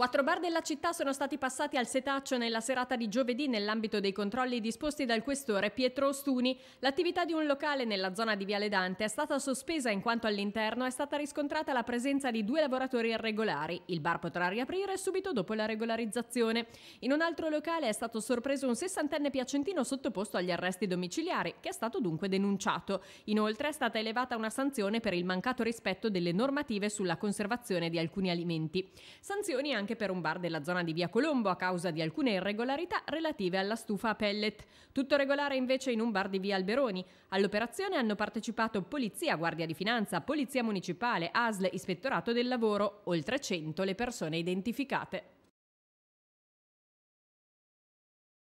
Quattro bar della città sono stati passati al setaccio nella serata di giovedì nell'ambito dei controlli disposti dal questore Pietro Ostuni. L'attività di un locale nella zona di Viale Dante è stata sospesa in quanto all'interno è stata riscontrata la presenza di due lavoratori irregolari. Il bar potrà riaprire subito dopo la regolarizzazione. In un altro locale è stato sorpreso un sessantenne piacentino sottoposto agli arresti domiciliari, che è stato dunque denunciato. Inoltre è stata elevata una sanzione per il mancato rispetto delle normative sulla conservazione di alcuni alimenti. Sanzioni anche anche per un bar della zona di Via Colombo a causa di alcune irregolarità relative alla stufa a pellet. Tutto regolare invece in un bar di Via Alberoni. All'operazione hanno partecipato Polizia, Guardia di Finanza, Polizia Municipale, ASL, Ispettorato del Lavoro, oltre 100 le persone identificate.